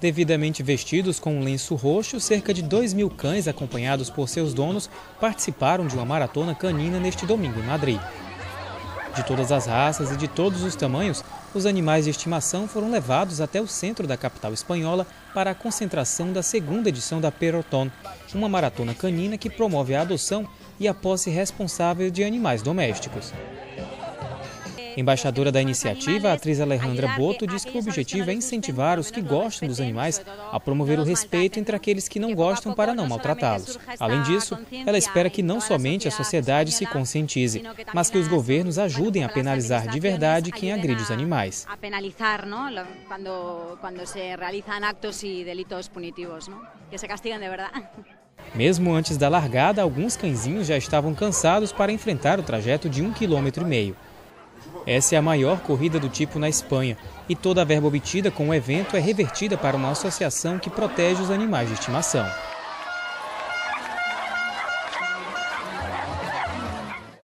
Devidamente vestidos com um lenço roxo, cerca de 2 mil cães, acompanhados por seus donos, participaram de uma maratona canina neste domingo em Madrid. De todas as raças e de todos os tamanhos, os animais de estimação foram levados até o centro da capital espanhola para a concentração da segunda edição da Peroton, uma maratona canina que promove a adoção e a posse responsável de animais domésticos. Embaixadora da iniciativa, a atriz Alejandra Boto diz que o objetivo é incentivar os que gostam dos animais a promover o respeito entre aqueles que não gostam para não maltratá-los. Além disso, ela espera que não somente a sociedade se conscientize, mas que os governos ajudem a penalizar de verdade quem agride os animais. Mesmo antes da largada, alguns cãezinhos já estavam cansados para enfrentar o trajeto de um quilômetro e meio. Essa é a maior corrida do tipo na Espanha e toda a verba obtida com o evento é revertida para uma associação que protege os animais de estimação.